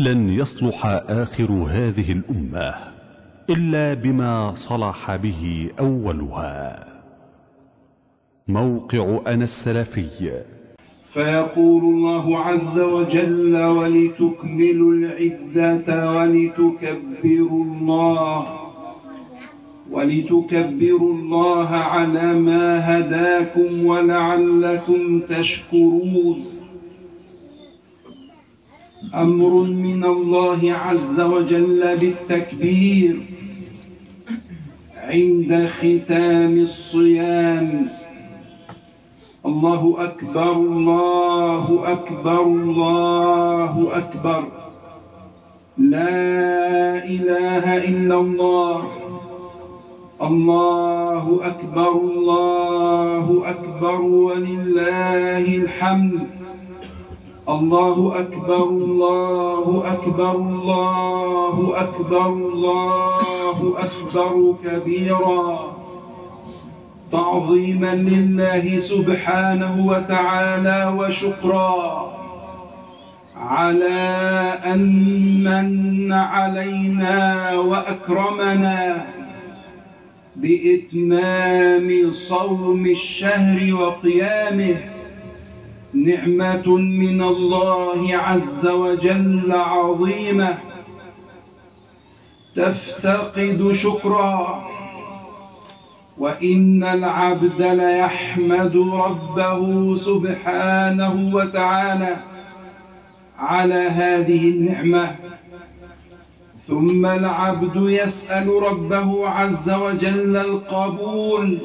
لن يصلح آخر هذه الأمة إلا بما صلح به أولها. موقع أنا السلفي. فيقول الله عز وجل ولتكملوا العدة ولتكبروا الله ولتكبروا الله على ما هداكم ولعلكم تشكرون. أمر من الله عز وجل بالتكبير عند ختام الصيام. الله أكبر الله أكبر الله أكبر. لا إله إلا الله. الله أكبر الله أكبر ولله الحمد. الله أكبر الله أكبر الله أكبر الله أكبر كبيرا. تعظيما لله سبحانه وتعالى وشكرا. على أن من علينا وأكرمنا بإتمام صوم الشهر وقيامه. نعمة من الله عز وجل عظيمة. تفتقد شكرا. وإن العبد ليحمد ربه سبحانه وتعالى على هذه النعمة. ثم العبد يسأل ربه عز وجل القبول.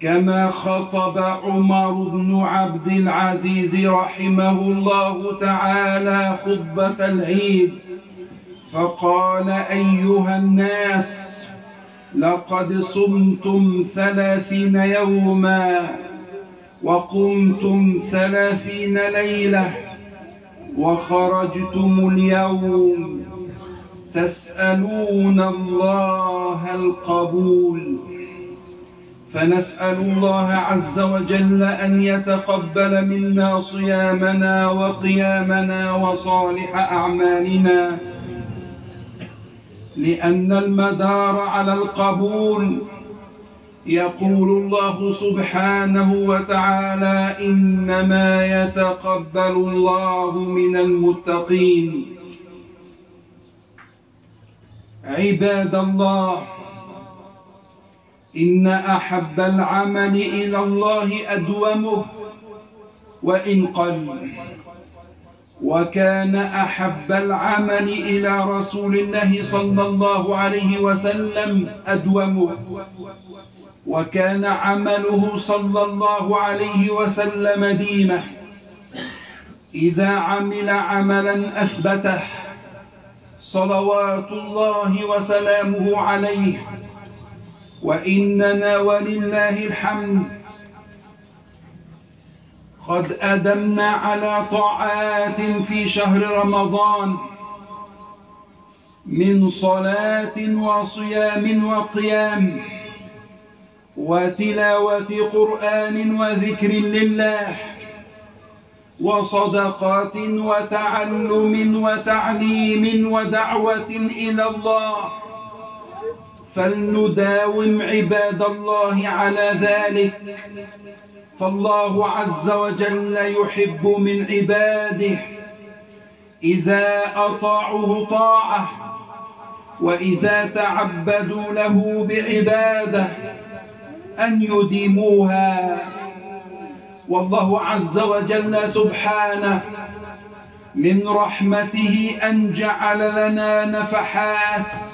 كما خطب عمر بن عبد العزيز رحمه الله تعالى خطبة العيد فقال أيها الناس لقد صمتم ثلاثين يوما وقمتم ثلاثين ليلة وخرجتم اليوم تسألون الله القبول. فنسأل الله عز وجل أن يتقبل منا صيامنا وقيامنا وصالح أعمالنا لأن المدار على القبول. يقول الله سبحانه وتعالى إنما يتقبل الله من المتقين. عباد الله إن أحب العمل إلى الله أدومه وإن قل وكان أحب العمل إلى رسول الله صلى الله عليه وسلم أدومه وكان عمله صلى الله عليه وسلم ديمه. إذا عمل عملا أثبته صلوات الله وسلامه عليه. وإننا ولله الحمد. قد أدمنا على طاعات في شهر رمضان من صلاة وصيام وقيام وتلاوة قرآن وذكر لله وصدقات وتعلم وتعليم ودعوة إلى الله. فلنداوم عباد الله على ذلك. فالله عز وجل يحب من عباده. إذا أطاعوه طاعة وإذا تعبدوا له بعبادة أن يديموها. والله عز وجل سبحانه من رحمته أن جعل لنا نفحات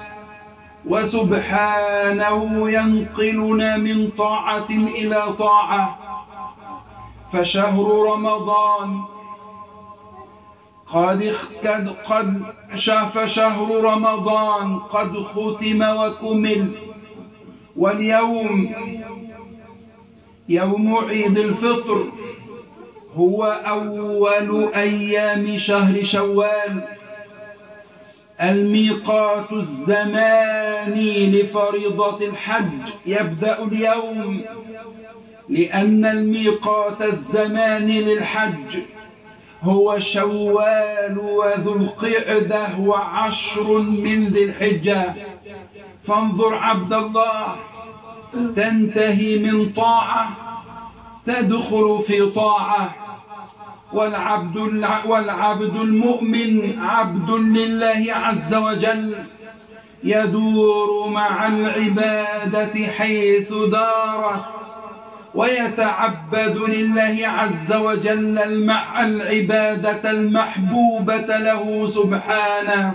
وسبحانه ينقلنا من طاعة إلى طاعة. فشهر رمضان قد قد شاف شهر رمضان قد ختم وكمل. واليوم يوم عيد الفطر هو أول أيام شهر شوال. الميقات الزماني لفريضة الحج يبدأ اليوم لأن الميقات الزماني للحج هو شوال وذو القعدة وعشر من ذي الحجة. فانظر عبد الله تنتهي من طاعة تدخل في طاعة. والعبد والعبد المؤمن عبد لله عز وجل يدور مع العبادة حيث دارت ويتعبد لله عز وجل مع العبادة المحبوبة له سبحانه.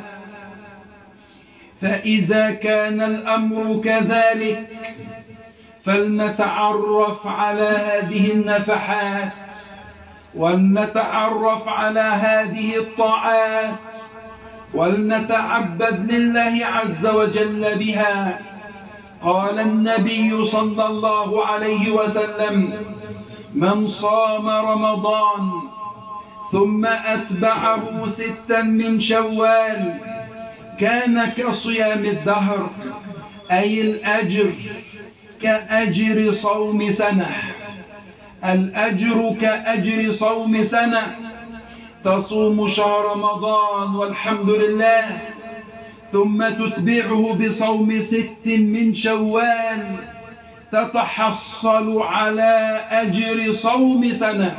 فإذا كان الأمر كذلك فلنتعرف على هذه النفحات. ولنتعرف على هذه الطاعات ولنتعبد لله عز وجل بها. قال النبي صلى الله عليه وسلم من صام رمضان ثم أتبعه ستا من شوال كان كصيام الدهر أي الأجر كأجر صوم سنة. الأجر كأجر صوم سنة. تصوم شهر رمضان والحمد لله. ثم تتبعه بصوم ست من شوال. تتحصل على أجر صوم سنة.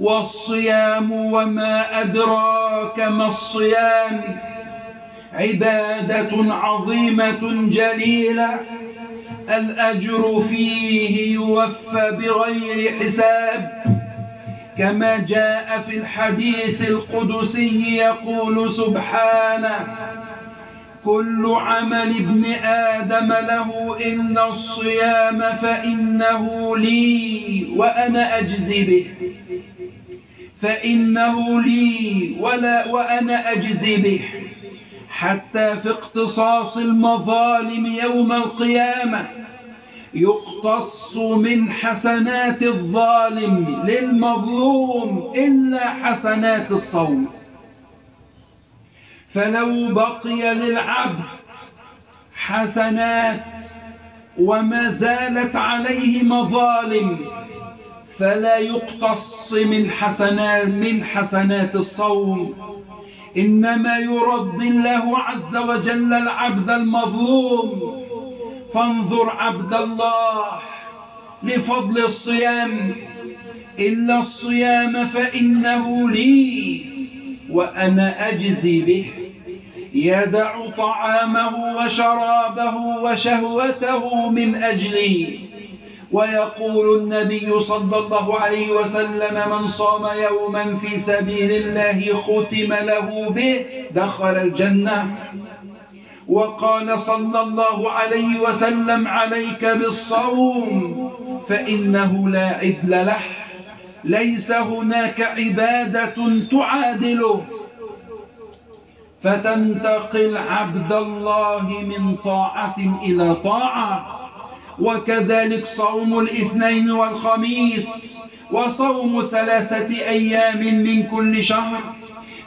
والصيام وما أدراك ما الصيام. عبادة عظيمة جليلة. الأجر فيه يوفى بغير حساب. كما جاء في الحديث القدسي يقول سبحانه كل عمل ابن آدم له إلا الصيام فإنه لي وأنا أجزي به. فإنه لي ولا وأنا أجزي به. حتى في اقتصاص المظالم يوم القيامة يقتص من حسنات الظالم للمظلوم إلا حسنات الصوم. فلو بقي للعبد حسنات وما زالت عليه مظالم فلا يقتص من حسنات من حسنات الصوم. إنما يرد الله عز وجل العبد المظلوم. فانظر عبد الله لفضل الصيام. إلا الصيام فإنه لي وأنا أجزي به. يدع طعامه وشرابه وشهوته من أجلي. ويقول النبي صلى الله عليه وسلم من صام يوما في سبيل الله ختم له به دخل الجنة. وقال صلى الله عليه وسلم عليك بالصوم فإنه لا عدل له. ليس هناك عبادة تعادله. فتنتقل عبد الله من طاعة إلى طاعة. وكذلك صوم الاثنين والخميس وصوم ثلاثة أيام من كل شهر.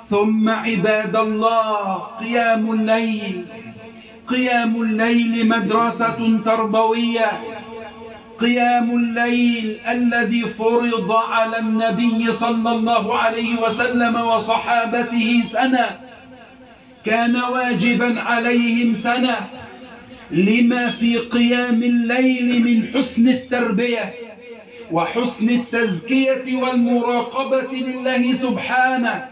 ثم عباد الله قيام الليل. قيام الليل مدرسة تربوية. قيام الليل الذي فرض على النبي صلى الله عليه وسلم وصحابته سنة. كان واجبا عليهم سنة. لما في قيام الليل من حسن التربية وحسن التزكية والمراقبة لله سبحانه.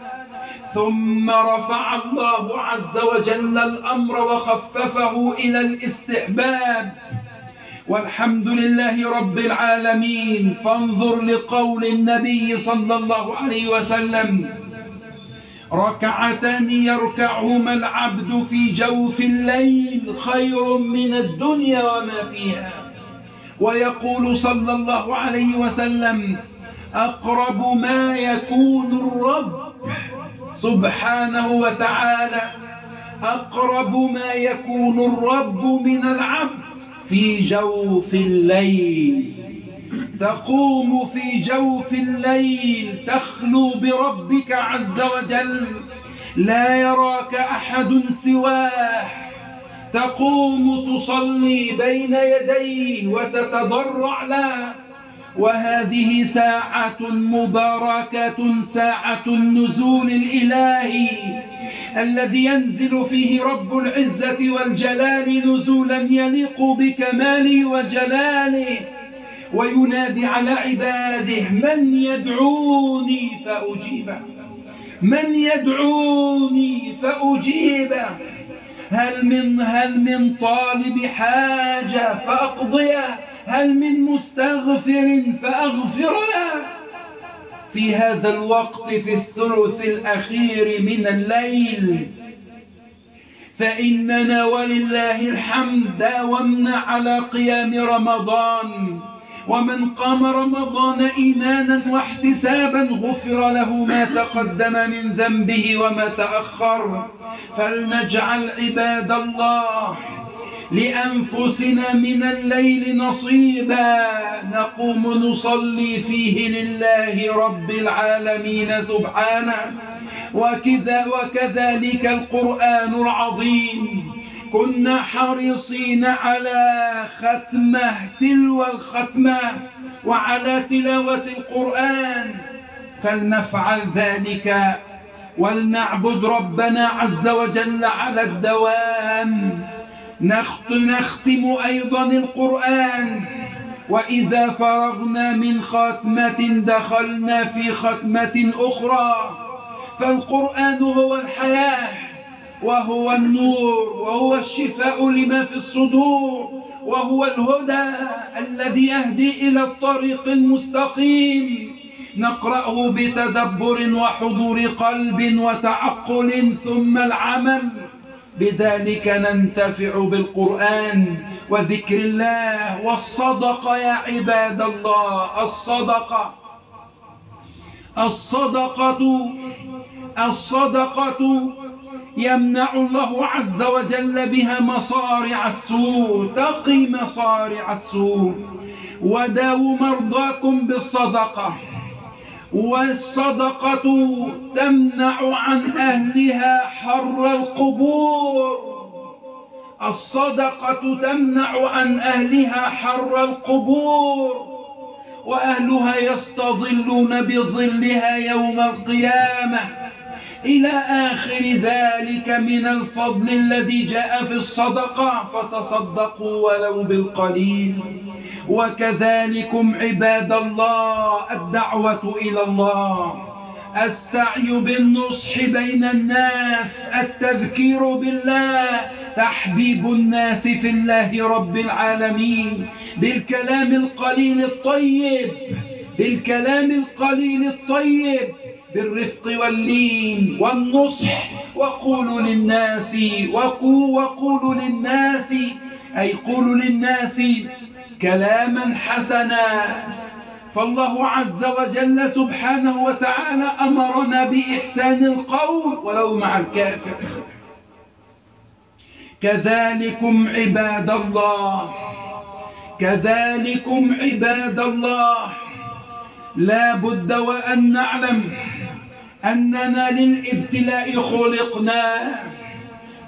ثم رفع الله عز وجل الأمر وخففه إلى الاستحباب. والحمد لله رب العالمين. فانظر لقول النبي صلى الله عليه وسلم. ركعتان يركعهما العبد في جوف الليل خير من الدنيا وما فيها. ويقول صلى الله عليه وسلم أقرب ما يكون الرب سبحانه وتعالى. أقرب ما يكون الرب من العبد في جوف الليل. تقوم في جوف الليل تخلو بربك عز وجل لا يراك أحد سواه. تقوم تصلي بين يديه وتتضرع له وهذه ساعة مباركة ساعة النزول الإلهي الذي ينزل فيه رب العزة والجلال نزولا يليق بكماله وجلاله. وينادي على عباده من يدعوني فأجيبه من يدعوني فأجيبه هل من هل من طالب حاجة فأقضيه هل من مستغفر فأغفر له. في هذا الوقت في الثلث الأخير من الليل فإننا ولله الحمد داومنا على قيام رمضان. ومن قام رمضان إيمانا واحتسابا غفر له ما تقدم من ذنبه وما تأخر. فلنجعل عباد الله لأنفسنا من الليل نصيبا. نقوم نصلي فيه لله رب العالمين سبحانه. وكذا وكذلك القرآن العظيم. كنا حريصين على ختمه تلو الختمة وعلى تلاوة القرآن فلنفعل ذلك ولنعبد ربنا عز وجل على الدوام. نختم أيضا القرآن. وإذا فرغنا من ختمة دخلنا في ختمة أخرى فالقرآن هو الحياة. وهو النور وهو الشفاء لما في الصدور وهو الهدى الذي يهدي إلى الطريق المستقيم. نقرأه بتدبر وحضور قلب وتعقل ثم العمل. بذلك ننتفع بالقرآن وذكر الله. والصدقة يا عباد الله الصدقة الصدقة الصدقة يمنع الله عز وجل بها مصارع السوء تقي مصارع السوء. وداووا مرضاكم بالصدقة. والصدقة تمنع عن أهلها حر القبور. الصدقة تمنع عن أهلها حر القبور. وأهلها يستظلون بظلها يوم القيامة. إلى آخر ذلك من الفضل الذي جاء في الصدقة. فتصدقوا ولو بالقليل. وكذلكم عباد الله الدعوة إلى الله. السعي بالنصح بين الناس التذكير بالله. تحبيب الناس في الله رب العالمين. بالكلام القليل الطيب. بالكلام القليل الطيب. بالرفق واللين والنصح وقولوا للناس وقولوا للناس أي قولوا للناس كلاما حسنا. فالله عز وجل سبحانه وتعالى أمرنا بإحسان القول ولو مع الكافر. كذلكم عباد الله كذلكم عباد الله. لا بد وأن نعلم أننا للإبتلاء خلقنا.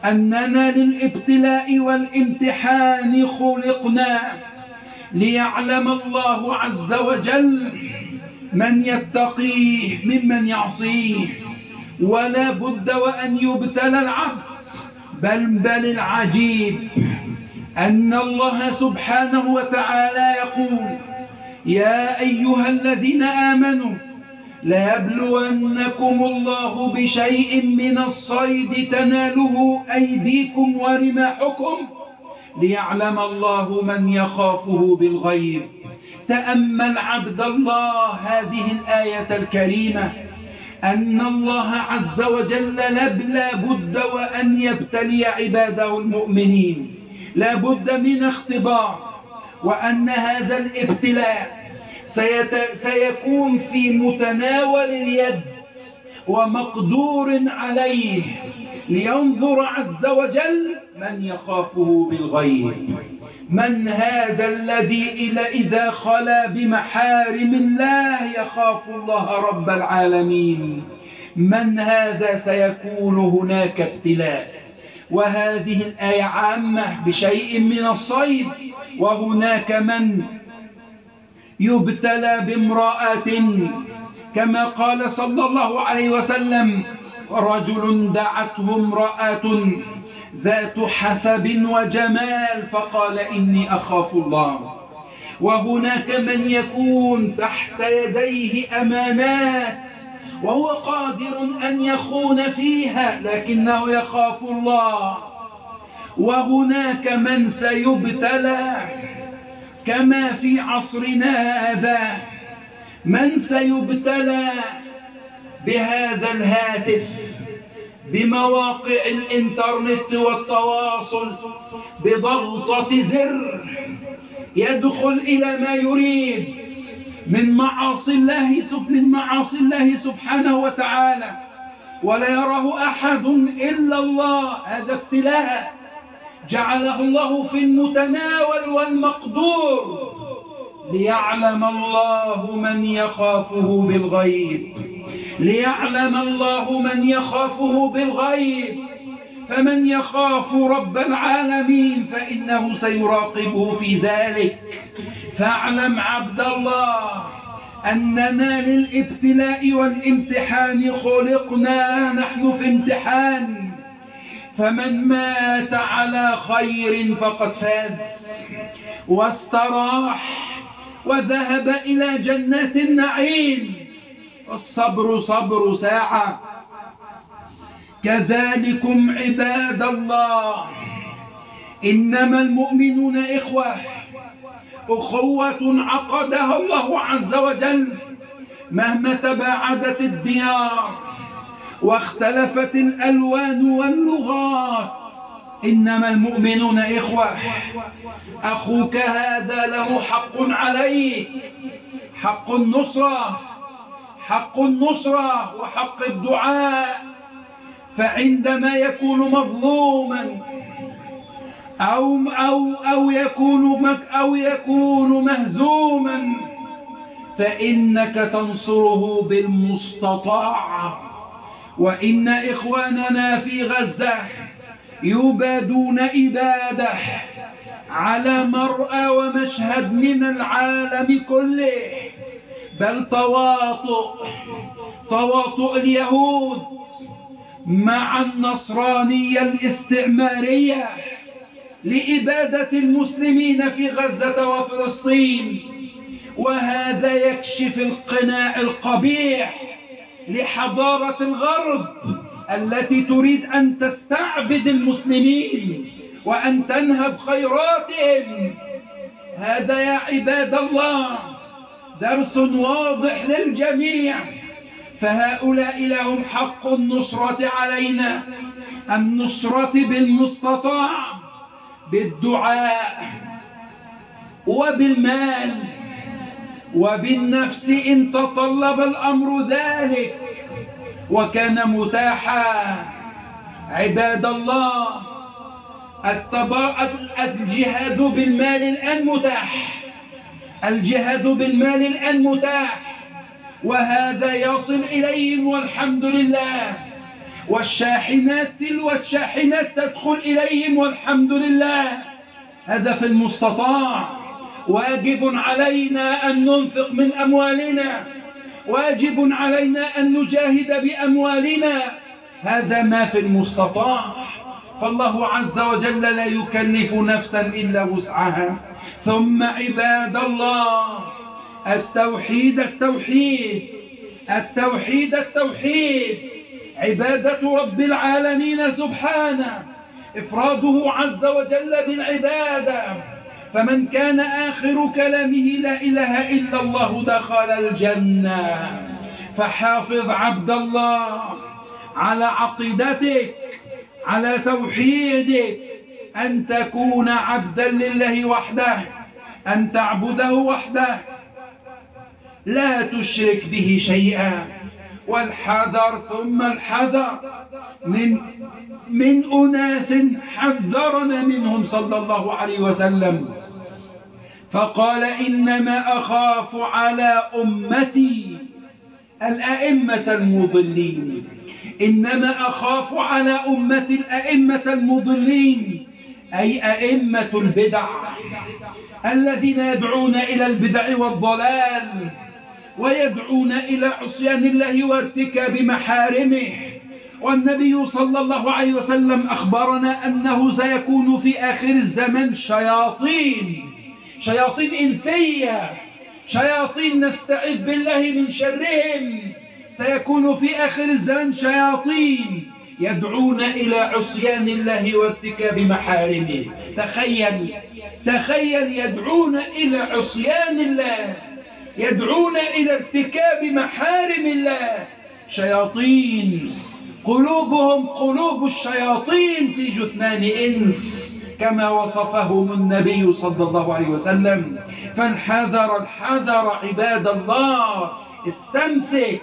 أننا للإبتلاء والامتحان خلقنا. ليعلم الله عز وجل من يتقيه ممن يعصيه. ولا بد وأن يبتلى العبد بل بل العجيب. أن الله سبحانه وتعالى يقول يا أيها الذين آمنوا ليبلونكم الله بشيء من الصيد تناله أيديكم ورماحكم ليعلم الله من يخافه بالغيب. تأمل عبد الله هذه الآية الكريمة أن الله عز وجل لا بد وأن يبتلي عباده المؤمنين. لا بد من اختبار وأن هذا الابتلاء سيكون في متناول اليد ومقدور عليه لينظر عز وجل من يخافه بالغيب. من هذا الذي إذا خلا بمحارم الله يخاف الله رب العالمين؟ من هذا سيكون هناك ابتلاء؟ وهذه الآية عامة بشيء من الصيد. وهناك من يبتلى بامرأة كما قال صلى الله عليه وسلم رجل دعته امرأة ذات حسب وجمال فقال إني أخاف الله. وهناك من يكون تحت يديه أمانات وهو قادر أن يخون فيها لكنه يخاف الله. وهناك من سيبتلى كما في عصرنا هذا. من سيبتلى بهذا الهاتف بمواقع الإنترنت والتواصل بضغطة زر يدخل إلى ما يريد من معاصي الله من معاصي الله سبحانه وتعالى. ولا يراه أحد إلا الله. هذا ابتلاء جعله الله في المتناول والمقدور ليعلم الله من يخافه بالغيب ليعلم الله من يخافه بالغيب. فمن يخاف رب العالمين فإنه سيراقبه في ذلك. فاعلم عبد الله أننا للابتلاء والامتحان خلقنا نحن في امتحان. فمن مات على خير فقد فاز واستراح وذهب إلى جنات النعيم فالصبر صبر ساعة. كذلكم عباد الله إنما المؤمنون إخوة أخوة عقدها الله عز وجل مهما تباعدت الديار. واختلفت الألوان واللغات. إنما المؤمنون إخوة أخوك هذا له حق عليك. حق النصرة حق النصرة وحق الدعاء. فعندما يكون مظلوما أو أو أو يكون مك أو يكون مهزوما فإنك تنصره بالمستطاع وإن إخواننا في غزة يبادون إبادة على مرأى ومشهد من العالم كله بل تواطؤ تواطؤ اليهود مع النصرانية الاستعمارية لإبادة المسلمين في غزة وفلسطين وهذا يكشف القناع القبيح لحضارة الغرب التي تريد أن تستعبد المسلمين وأن تنهب خيراتهم. هذا يا عباد الله درس واضح للجميع. فهؤلاء لهم حق النصرة علينا. النصرة بالمستطاع بالدعاء وبالمال. وبالنفس إن تطلب الأمر ذلك وكان متاحا. عباد الله الجهاد بالمال الآن متاح. الجهاد بالمال الآن متاح. وهذا يصل إليهم والحمد لله. والشاحنات تلو الشاحنات تدخل إليهم والحمد لله. هذا في المستطاع. واجب علينا أن ننفق من أموالنا. واجب علينا أن نجاهد بأموالنا. هذا ما في المستطاع. فالله عز وجل لا يكلف نفسا إلا وسعها. ثم عباد الله التوحيد التوحيد. التوحيد التوحيد. عبادة رب العالمين سبحانه. إفراده عز وجل بالعبادة. فمن كان آخر كلامه لا إله إلا الله دخل الجنة. فحافظ عبد الله على عقيدتك على توحيدك أن تكون عبدا لله وحده أن تعبده وحده. لا تشرك به شيئا. والحذر ثم الحذر. من من أناس حذرنا منهم صلى الله عليه وسلم. فقال إنما أخاف على أمتي الأئمة المضلين. إنما أخاف على أمتي الأئمة المضلين أي أئمة البدع الذين يدعون إلى البدع والضلال ويدعون إلى عصيان الله وارتكاب محارمه. والنبي صلى الله عليه وسلم أخبرنا أنه سيكون في آخر الزمن شياطين. شياطين إنسية. شياطين نستعذ بالله من شرهم. سيكون في آخر الزمن شياطين يدعون إلى عصيان الله وارتكاب محارمه. تخيل تخيل يدعون إلى عصيان الله. يدعون إلى ارتكاب محارم الله. شياطين قلوبهم قلوب الشياطين في جثمان إنس. كما وصفهم النبي صلى الله عليه وسلم. فالحذر الحذر عباد الله. استمسك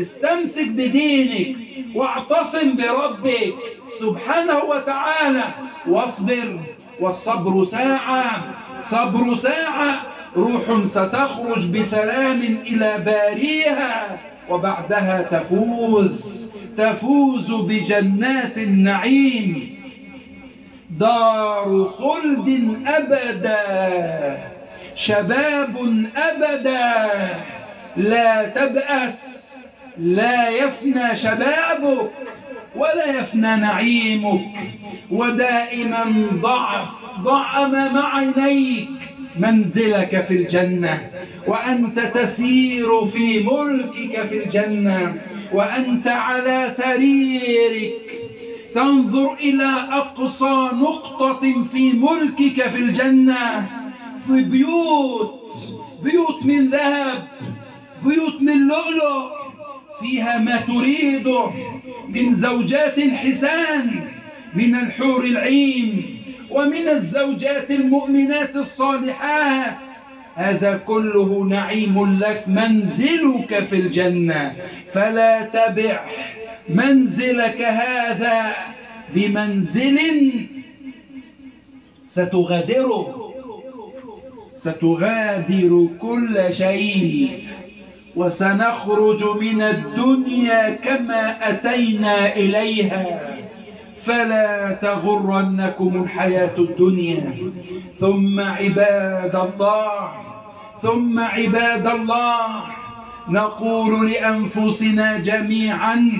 استمسك بدينك واعتصم بربك سبحانه وتعالى. واصبر والصبر ساعة صبر ساعة. روح ستخرج بسلام إلى باريها وبعدها تفوز تفوز بجنات النعيم. دار خلد أبدا شباب أبدا. لا تبأس لا يفنى شبابك ولا يفنى نعيمك. ودائما ضعف ضع أمام عينيك منزلك في الجنة. وأنت تسير في ملكك في الجنة. وأنت على سريرك تنظر إلى أقصى نقطة في ملكك في الجنة في بيوت بيوت من ذهب بيوت من لؤلؤ فيها ما تريده من زوجات حسان من الحور العين ومن الزوجات المؤمنات الصالحات. هذا كله نعيم لك منزلك في الجنة. فلا تبع. منزلك هذا بمنزل ستغادره ستغادر كل شيء وسنخرج من الدنيا كما أتينا إليها. فلا تغرنكم الحياة الدنيا. ثم عباد الله ثم عباد الله نقول لأنفسنا جميعا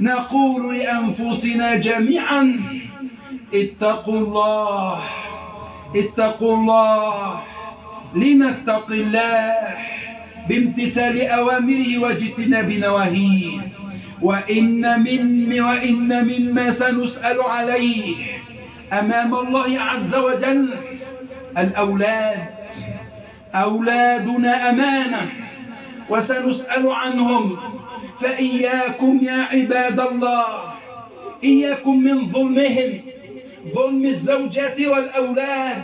نقول لأنفسنا جميعا اتقوا الله اتقوا الله. لنتق الله؟ بامتثال أوامره واجتناب نواهيه. وإن من وإن مما سنسأل عليه أمام الله عز وجل الأولاد. أولادنا أمانة وسنسأل عنهم فإياكم يا عباد الله إياكم من ظلمهم ظلم الزوجات والأولاد.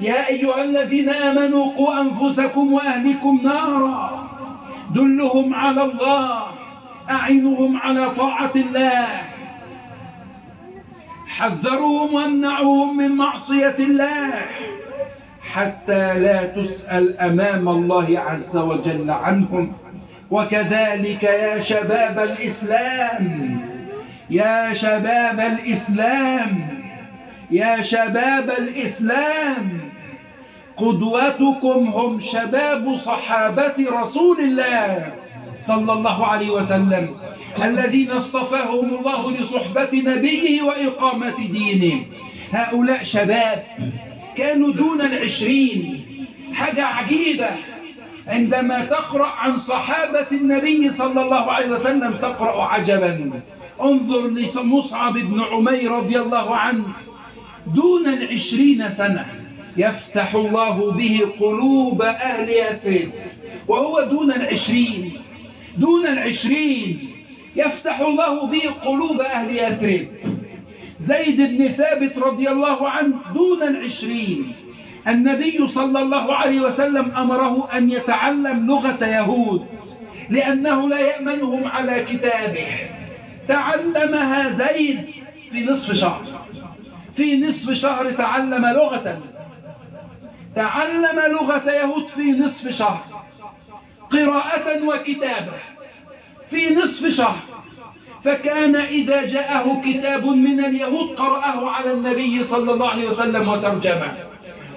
يا أيها الذين آمنوا قوا أنفسكم وأهلكم نارا. دلهم على الله أعنهم على طاعة الله. حذروهم وامنعوهم من معصية الله حتى لا تسأل أمام الله عز وجل عنهم. وكذلك يا شباب الإسلام يا شباب الإسلام يا شباب الإسلام قدوتكم هم شباب صحابة رسول الله صلى الله عليه وسلم الذين اصطفاهم الله لصحبة نبيه وإقامة دينه. هؤلاء شباب كانوا دون العشرين حاجة عجيبة. عندما تقرأ عن صحابة النبي صلى الله عليه وسلم تقرأ عجبا. انظر لمصعب بن عمير رضي الله عنه. دون العشرين سنة يفتح الله به قلوب أهل يثرب وهو دون العشرين. دون العشرين يفتح الله به قلوب أهل يثرب زيد بن ثابت رضي الله عنه دون العشرين. النبي صلى الله عليه وسلم أمره أن يتعلم لغة يهود لأنه لا يأمنهم على كتابه. تعلمها زيد في نصف شهر. في نصف شهر تعلم لغة. تعلم لغة يهود في نصف شهر. قراءة وكتابة في نصف شهر. فكان إذا جاءه كتاب من اليهود قرأه على النبي صلى الله عليه وسلم وترجمه.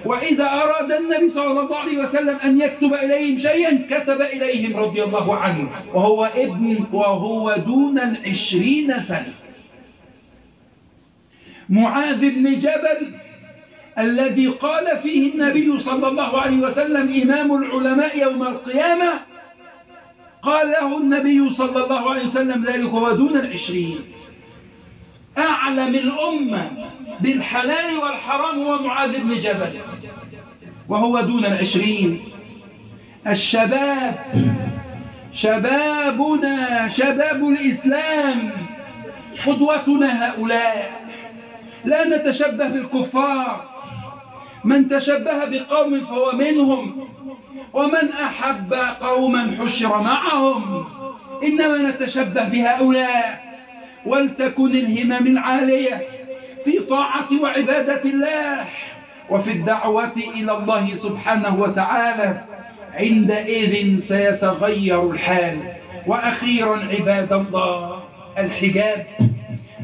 وإذا أراد النبي صلى الله عليه وسلم أن يكتب إليهم شيئا كتب إليهم رضي الله عنه. وهو ابن وهو دون العشرين سنة. معاذ بن جبل الذي قال فيه النبي صلى الله عليه وسلم إمام العلماء يوم القيامة قال له النبي صلى الله عليه وسلم ذلك هو دون العشرين. أعلم الأمة بالحلال والحرام هو معاذ بن جبل. وهو دون العشرين. الشباب شبابنا شباب الإسلام قدوتنا هؤلاء. لا نتشبه بالكفار. من تشبه بقوم فهو منهم ومن أحب قوما حشر معهم. إنما نتشبه بهؤلاء. ولتكن الهمم العالية في طاعة وعبادة الله وفي الدعوة إلى الله سبحانه وتعالى عندئذ سيتغير الحال. وأخيرا عباد الله الحجاب.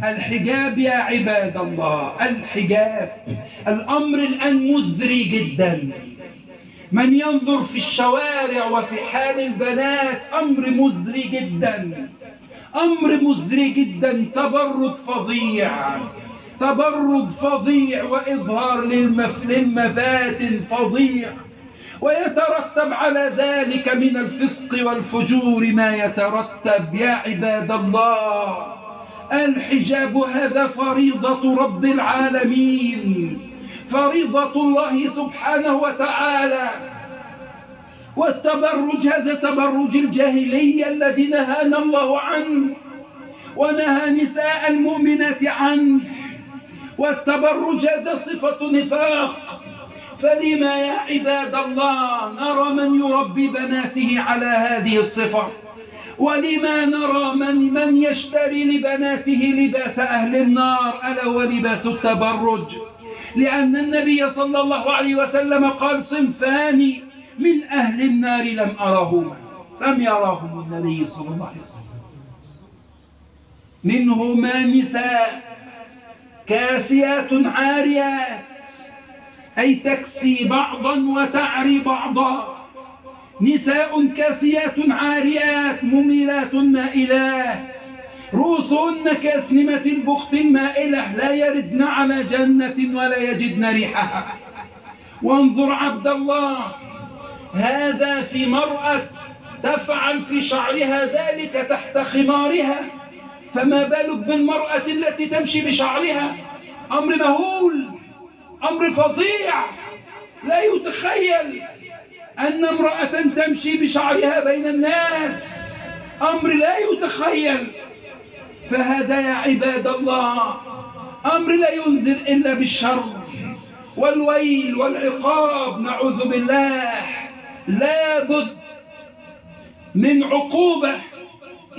الحجاب يا عباد الله الحجاب. الأمر الآن مزري جدا. من ينظر في الشوارع وفي حال البنات أمر مزري جدا. أمر مزري جدا تبرد فظيع. تبرد فظيع وإظهار للمف... للمفاتن فظيع. ويترتب على ذلك من الفسق والفجور ما يترتب. يا عباد الله الحجاب هذا فريضة رب العالمين. فريضة الله سبحانه وتعالى. والتبرج هذا تبرج الجاهلية الذي نهانا الله عنه ونهى نساء المؤمنات عنه. والتبرج هذا صفة نفاق. فلما يا عباد الله؟ نرى من يربي بناته على هذه الصفة؟ ولما نرى من, من يشتري لبناته لباس أهل النار؟ ألا ولباس التبرج؟ لأن النبي صلى الله عليه وسلم قال صنفان من أهل النار لم أرهما لم يراهم النبي صلى الله عليه وسلم. منهما نساء كاسيات عاريات. أي تكسي بعضا وتعري بعضا. نساء كاسيات عاريات مميلات مائلات. رؤوسهن كأسنمة البخت المائلة لا يردن على جنة ولا يجدن ريحها. وانظر عبد الله. هذا في مرأة تفعل في شعرها ذلك تحت خمارها. فما بالك بالمرأة التي تمشي بشعرها؟ أمر مهول أمر فظيع. لا يتخيل أن امرأة تمشي بشعرها بين الناس. أمر لا يتخيل. فهذا يا عباد الله أمر لا ينذر إلا بالشر والويل والعقاب. نعوذ بالله. لابد من عقوبة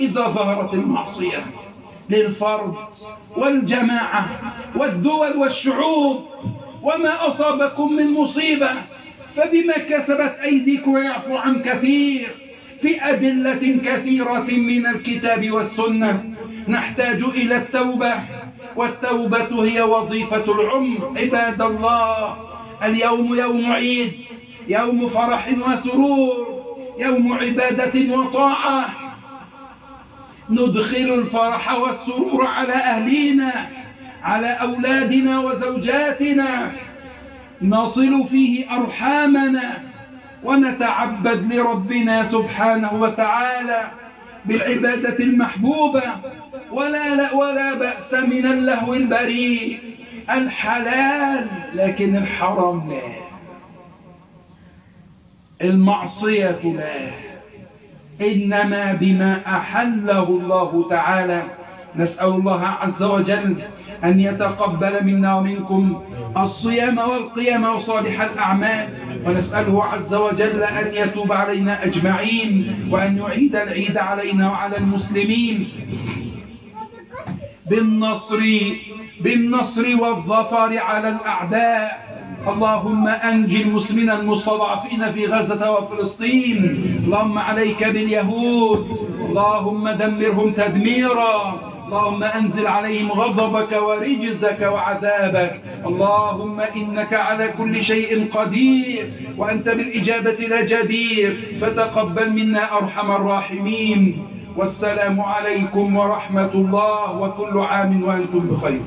إذا ظهرت المعصية للفرد والجماعة والدول والشعوب وما أصابكم من مصيبة فبما كسبت أيديكم ويعفو عن كثير في أدلة كثيرة من الكتاب والسنة نحتاج إلى التوبة والتوبة هي وظيفة العمر عباد الله. اليوم يوم عيد. يوم فرح وسرور يوم عبادة وطاعة. ندخل الفرح والسرور على أهلينا على أولادنا وزوجاتنا. نصل فيه أرحامنا. ونتعبد لربنا سبحانه وتعالى بالعبادة المحبوبة. ولا, لا ولا بأس من اللهو البريء. الحلال لكن الحرام. لا المعصية لا إنما بما أحله الله تعالى. نسأل الله عز وجل أن يتقبل منا ومنكم الصيام والقيام وصالح الأعمال. ونسأله عز وجل أن يتوب علينا أجمعين وأن يعيد العيد علينا وعلى المسلمين. بالنصر بالنصر والظفر على الأعداء. اللهم أنجي المسلمين المستضعفين في غزة وفلسطين. اللهم عليك باليهود. اللهم دمرهم تدميرا. اللهم أنزل عليهم غضبك ورجزك وعذابك. اللهم إنك على كل شيء قدير. وأنت بالإجابة لجدير فتقبل منا أرحم الراحمين. والسلام عليكم ورحمة الله. وكل عام وأنتم بخير.